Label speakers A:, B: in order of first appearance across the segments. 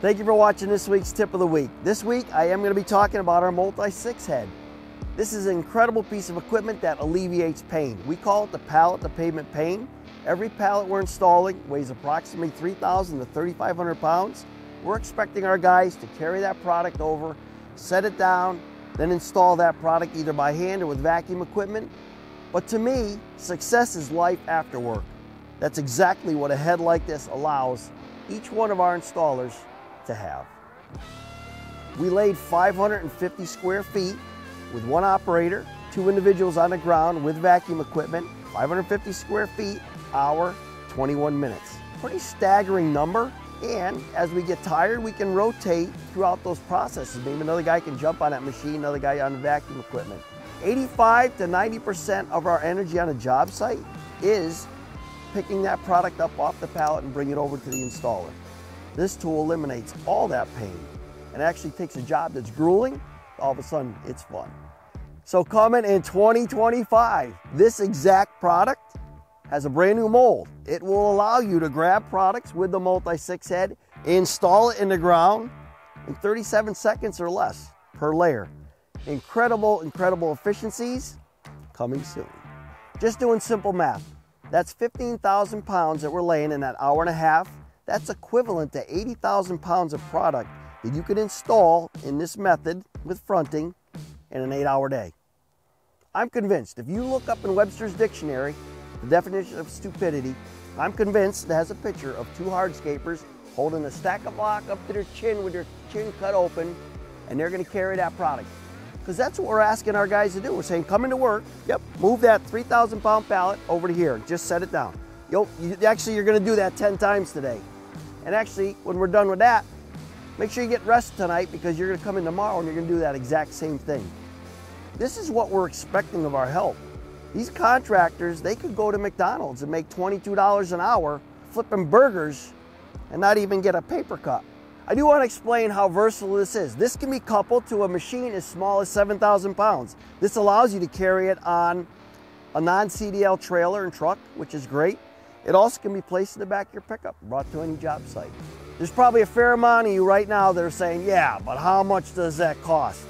A: Thank you for watching this week's Tip of the Week. This week I am going to be talking about our multi-six head. This is an incredible piece of equipment that alleviates pain. We call it the pallet to pavement pain. Every pallet we're installing weighs approximately 3,000 to 3,500 pounds. We're expecting our guys to carry that product over, set it down, then install that product either by hand or with vacuum equipment. But to me, success is life after work. That's exactly what a head like this allows each one of our installers to have. We laid 550 square feet with one operator, two individuals on the ground with vacuum equipment, 550 square feet, hour, 21 minutes. Pretty staggering number. And as we get tired, we can rotate throughout those processes. Maybe another guy can jump on that machine, another guy on the vacuum equipment. 85 to 90% of our energy on a job site is picking that product up off the pallet and bring it over to the installer. This tool eliminates all that pain and actually takes a job that's grueling, all of a sudden it's fun. So coming in 2025, this exact product has a brand new mold. It will allow you to grab products with the multi-six head, install it in the ground in 37 seconds or less per layer. Incredible, incredible efficiencies coming soon. Just doing simple math. That's 15,000 pounds that we're laying in that hour and a half. That's equivalent to 80,000 pounds of product that you can install in this method with fronting in an eight hour day. I'm convinced if you look up in Webster's dictionary the definition of stupidity, I'm convinced it has a picture of two hardscapers holding a stack of block up to their chin with their chin cut open and they're going to carry that product. Because that's what we're asking our guys to do. We're saying, come into work, yep, move that 3,000 pound pallet over to here, just set it down. You'll, you, actually, you're gonna do that 10 times today. And actually, when we're done with that, make sure you get rest tonight because you're gonna come in tomorrow and you're gonna do that exact same thing. This is what we're expecting of our help. These contractors, they could go to McDonald's and make $22 an hour flipping burgers and not even get a paper cut. I do want to explain how versatile this is. This can be coupled to a machine as small as 7,000 pounds. This allows you to carry it on a non-CDL trailer and truck, which is great. It also can be placed in the back of your pickup, brought to any job site. There's probably a fair amount of you right now that are saying, yeah, but how much does that cost?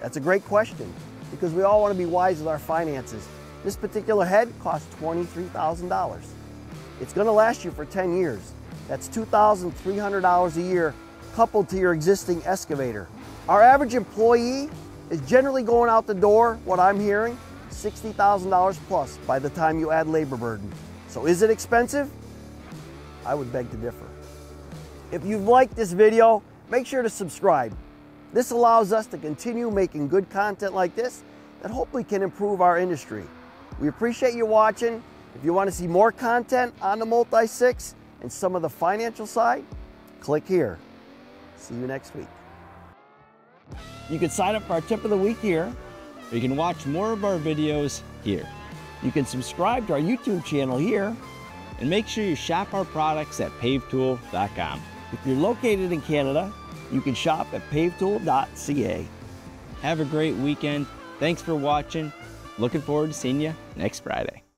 A: That's a great question because we all want to be wise with our finances. This particular head costs $23,000. It's going to last you for 10 years. That's $2,300 a year coupled to your existing excavator. Our average employee is generally going out the door, what I'm hearing, $60,000 plus by the time you add labor burden. So is it expensive? I would beg to differ. If you've liked this video, make sure to subscribe. This allows us to continue making good content like this that hopefully can improve our industry. We appreciate you watching. If you want to see more content on the Multi-6 and some of the financial side, click here. See you next week. You can sign up for our tip of the week here.
B: Or you can watch more of our videos here.
A: You can subscribe to our YouTube channel here.
B: And make sure you shop our products at pavetool.com.
A: If you're located in Canada, you can shop at pavetool.ca.
B: Have a great weekend. Thanks for watching. Looking forward to seeing you next Friday.